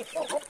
Oh, oh, oh.